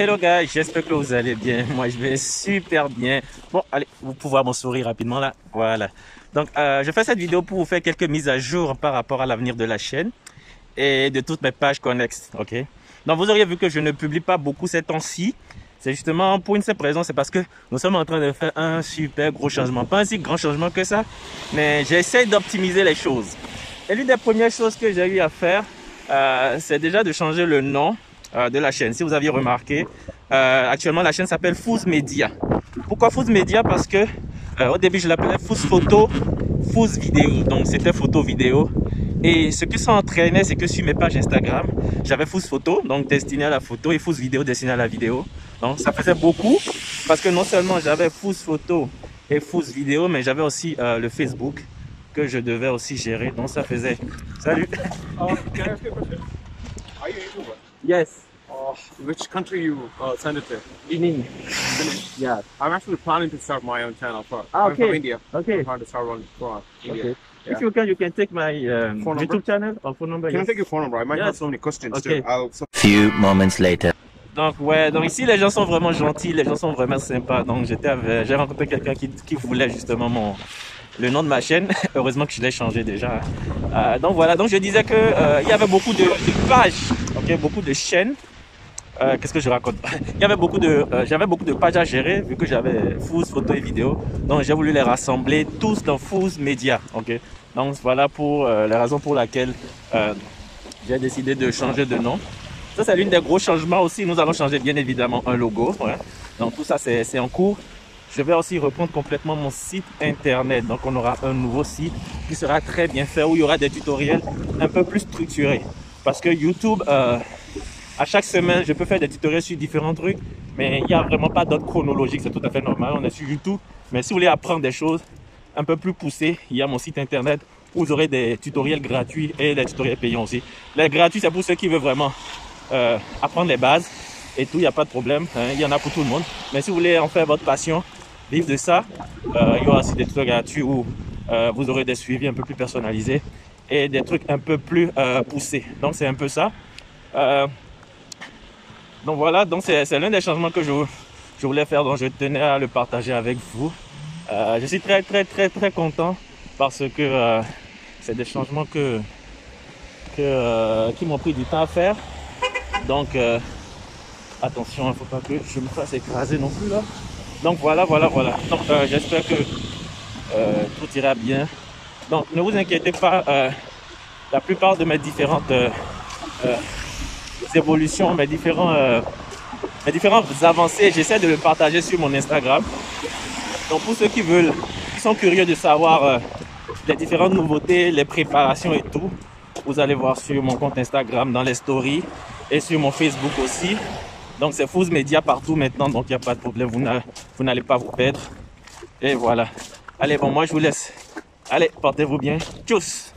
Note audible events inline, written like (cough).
Hello guys, j'espère que vous allez bien. Moi je vais super bien. Bon, allez, vous pouvez mon sourire rapidement là. Voilà. Donc euh, je fais cette vidéo pour vous faire quelques mises à jour par rapport à l'avenir de la chaîne et de toutes mes pages connexes. Ok? Donc vous auriez vu que je ne publie pas beaucoup ces temps-ci. C'est justement pour une simple raison, c'est parce que nous sommes en train de faire un super gros changement. Pas un si grand changement que ça, mais j'essaie d'optimiser les choses. Et l'une des premières choses que j'ai eu à faire, euh, c'est déjà de changer le nom de la chaîne. Si vous aviez remarqué, euh, actuellement la chaîne s'appelle Fous Media. Pourquoi Fous Media? Parce que euh, au début je l'appelais Fous Photo, Fous Vidéo. Donc c'était photo vidéo. Et ce que ça entraînait, c'est que sur mes pages Instagram, j'avais Fous Photo, donc destiné à la photo, et Fous Vidéo destiné à la vidéo. Donc ça faisait beaucoup, parce que non seulement j'avais Fous Photo et Fous Vidéo, mais j'avais aussi le Facebook que je devais aussi gérer. Donc ça faisait... Salut um, I? Yes. Uh, which country you uh, send it to? Benin. Yeah. I'm actually planning to start my own channel. For, Ah, I'm from okay. India. Okay. I'm trying to start one from India. Okay. Yeah. If you can, you can take my um, Phone number? YouTube channel or phone number. Can I yes. take your phone number? I might Yes. have so many questions Okay. too. I'll, Few moments later. Donc ouais, donc ici les gens sont vraiment gentils, les gens sont vraiment sympas. Donc j'étais, avec- j'ai rencontré quelqu'un qui, qui voulait justement mon le nom de ma chaîne. (laughs) Heureusement que je l'ai changé déjà. Euh, donc voilà, donc je disais que euh, il y avait beaucoup de, pages, ok, beaucoup de chaînes. Euh, Qu'est-ce que je raconte? (laughs) Il y avait beaucoup de, j'avais beaucoup de pages à gérer vu que j'avais Foods, photos et vidéos. Donc j'ai voulu les rassembler tous dans Foods Media, ok? Donc voilà pour euh, la raison pour laquelle j'ai décidé de changer de nom. Ça, c'est l'une des gros changements aussi. Nous allons changer bien évidemment un logo. Donc tout ça, c'est en cours. Je vais aussi reprendre complètement mon site internet. Donc on aura un nouveau site qui sera très bien fait où il y aura des tutoriels un peu plus structurés. Parce que YouTube, euh, à chaque semaine, je peux faire des tutoriels sur différents trucs, mais il n'y a vraiment pas d'ordre chronologique. C'est tout à fait normal. On est sur YouTube. Mais si vous voulez apprendre des choses un peu plus poussées, il y a mon site internet où vous aurez des tutoriels gratuits et des tutoriels payants aussi. Les gratuits, c'est pour ceux qui veulent vraiment euh, apprendre les bases et tout, il n'y a pas de problème. hein, il y en a pour tout le monde. Mais si vous voulez en faire votre passion, de ça, euh, il y aura aussi des trucs gratuits où euh, vous aurez des suivis un peu plus personnalisés et des trucs un peu plus euh, poussés. Donc c'est un peu ça. Donc voilà, donc c'est l'un des changements que je, voulais faire, donc je tenais à le partager avec vous. Je suis très très très très content parce que c'est des changements que, qui m'ont pris du temps à faire. Donc attention, il ne faut pas que je me fasse écraser non plus là. Donc voilà, voilà, voilà. Donc euh, j'espère que euh, tout ira bien. Donc ne vous inquiétez pas, euh, la plupart de mes différentes évolutions, mes mes différentes avancées, j'essaie de le partager sur mon Instagram. Donc pour ceux qui veulent, qui sont curieux de savoir les différentes nouveautés, les préparations et tout, vous allez voir sur mon compte Instagram dans les stories et sur mon Facebook aussi. Donc c'est Fous Media partout maintenant, donc il n'y a pas de problème, vous n'allez pas vous perdre. Et voilà. Allez, bon, moi je vous laisse. Allez, portez-vous bien. Tchuss